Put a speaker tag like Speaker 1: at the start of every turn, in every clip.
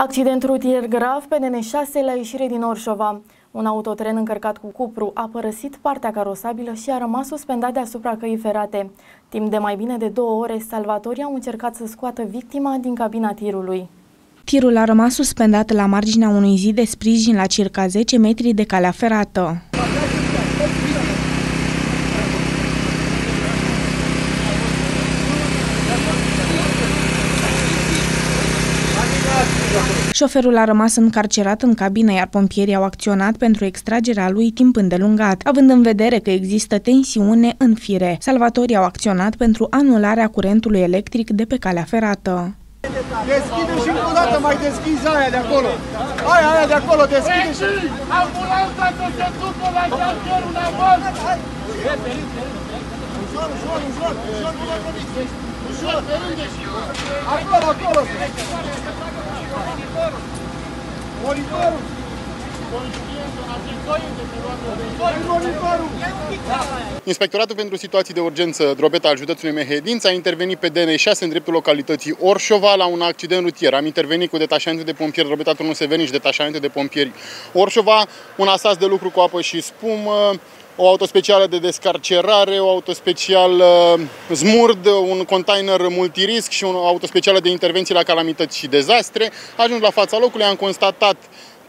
Speaker 1: Accident rutier grav pe DN6 la ieșire din Orșova. Un autotren încărcat cu cupru a părăsit partea carosabilă și a rămas suspendat deasupra căii ferate. Timp de mai bine de două ore, salvatorii au încercat să scoată victima din cabina tirului.
Speaker 2: Tirul a rămas suspendat la marginea unui zid de sprijin la circa 10 metri de calea ferată. Șoferul a rămas încarcerat în cabină, iar pompierii au acționat pentru extragerea lui timp îndelungat, având în vedere că există tensiune în fire. Salvatorii au acționat pentru anularea curentului electric de pe calea ferată.
Speaker 3: Deschide și încă o dată mai deschizi aia de acolo. Aia, aia de acolo, deschide și...
Speaker 4: Ambulanța să se ducă la șantier înapoi!
Speaker 3: Ușor, ușor, ușor, ușor, ușor, ușor, acolo, acolo. Monitorul!
Speaker 5: Inspectoratul pentru situații de urgență Drobeta al județului Mehedința a intervenit pe DN6 în dreptul localității Orșova la un accident rutier. Am intervenit cu detașamentul de pompieri. Drobeta Turnul Severin și detașamentul de pompieri. Orșova, un asas de lucru cu apă și spumă, o autospecială de descarcerare, o autospecială smurd, un container multirisc și o autospecială de intervenție la calamități și dezastre. Ajuns la fața locului, am constatat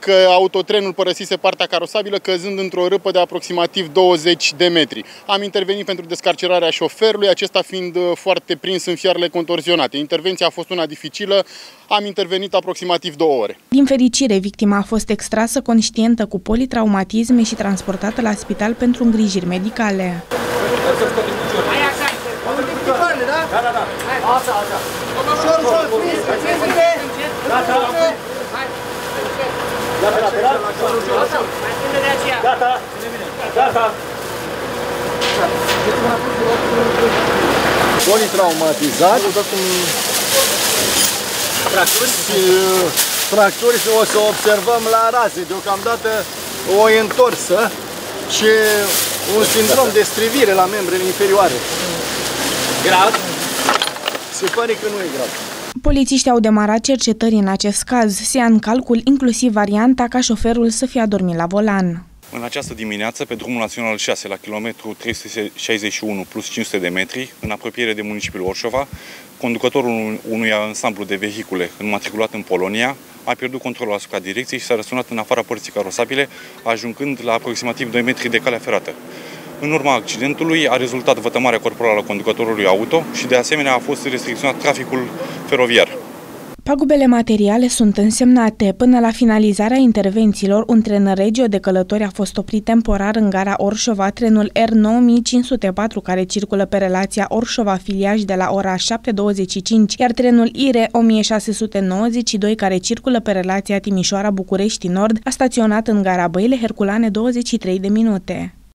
Speaker 5: că autotrenul părăsise partea carosabilă căzând într-o râpă de aproximativ 20 de metri. Am intervenit pentru descarcerarea șoferului, acesta fiind uh, foarte prins în fiarele contorsionate. Intervenția a fost una dificilă, am intervenit aproximativ două ore.
Speaker 2: Din fericire, victima a fost extrasă conștientă cu politraumatisme și transportată la spital pentru îngrijiri medicale.
Speaker 3: Da, da, da. Asta, așa. Ușor, ușor, prins, prins, Gata, lateral? Gata. Gata. Politraumatizat. Fracturi? Și fracturi și o să observăm la raze. Deocamdată o întorsă și un sindrom de strivire la membrele inferioare. Grav? Se pare că nu e grav.
Speaker 2: Polițiștii au demarat cercetări în acest caz. Se ia în calcul inclusiv varianta ca șoferul să fie adormit la volan.
Speaker 6: În această dimineață, pe drumul național 6, la kilometru 361 plus 500 de metri, în apropiere de municipiul Orșova, conducătorul unui ansamblu de vehicule înmatriculat în Polonia a pierdut controlul asupra direcției și s-a răsunat în afara părții carosabile, ajungând la aproximativ 2 metri de calea ferată. În urma accidentului a rezultat vătămarea corporală a conducătorului auto și de asemenea a fost restricționat traficul feroviar.
Speaker 2: Pagubele materiale sunt însemnate. Până la finalizarea intervențiilor, un tren regio de călători a fost oprit temporar în gara Orșova, trenul R9504 care circulă pe relația Orșova-Filiaj de la ora 7.25, iar trenul IRE 1692 care circulă pe relația Timișoara-București Nord a staționat în gara Băile Herculane 23 de minute.